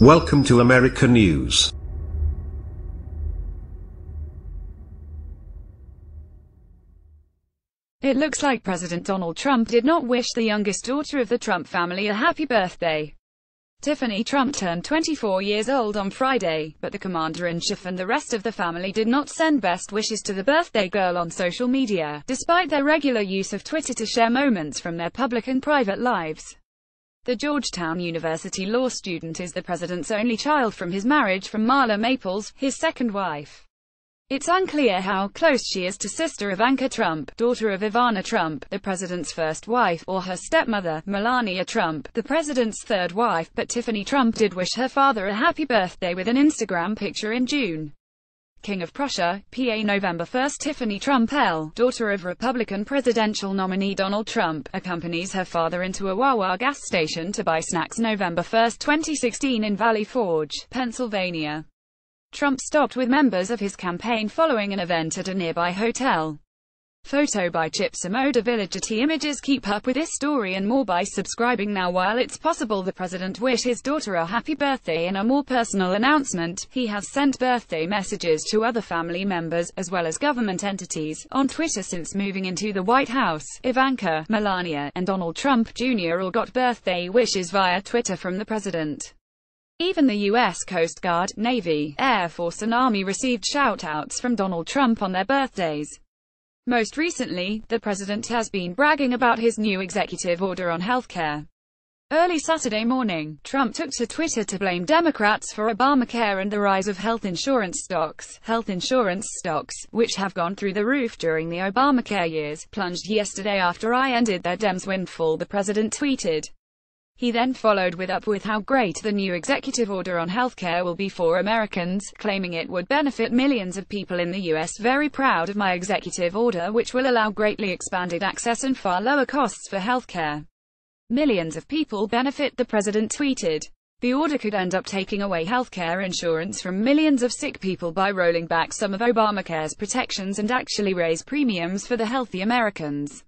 Welcome to America News. It looks like President Donald Trump did not wish the youngest daughter of the Trump family a happy birthday. Tiffany Trump turned 24 years old on Friday, but the commander-in-chief and the rest of the family did not send best wishes to the birthday girl on social media, despite their regular use of Twitter to share moments from their public and private lives. The Georgetown University law student is the president's only child from his marriage from Marla Maples, his second wife. It's unclear how close she is to sister Ivanka Trump, daughter of Ivana Trump, the president's first wife, or her stepmother, Melania Trump, the president's third wife, but Tiffany Trump did wish her father a happy birthday with an Instagram picture in June. King of Prussia, PA November 1 Tiffany Trump L., daughter of Republican presidential nominee Donald Trump, accompanies her father into a Wawa gas station to buy snacks November 1, 2016 in Valley Forge, Pennsylvania. Trump stopped with members of his campaign following an event at a nearby hotel. Photo by Chip Somodevilla Getty Images Keep up with this story and more by subscribing now While it's possible the president wished his daughter a happy birthday in a more personal announcement, he has sent birthday messages to other family members, as well as government entities, on Twitter since moving into the White House. Ivanka, Melania, and Donald Trump Jr. all got birthday wishes via Twitter from the president. Even the U.S. Coast Guard, Navy, Air Force and Army received shout-outs from Donald Trump on their birthdays. Most recently, the president has been bragging about his new executive order on healthcare. Early Saturday morning, Trump took to Twitter to blame Democrats for Obamacare and the rise of health insurance stocks. Health insurance stocks, which have gone through the roof during the Obamacare years, plunged yesterday after I ended their Dems windfall, the president tweeted. He then followed with up with how great the new executive order on healthcare will be for Americans, claiming it would benefit millions of people in the U.S. Very proud of my executive order which will allow greatly expanded access and far lower costs for healthcare. Millions of people benefit, the president tweeted. The order could end up taking away healthcare insurance from millions of sick people by rolling back some of Obamacare's protections and actually raise premiums for the healthy Americans.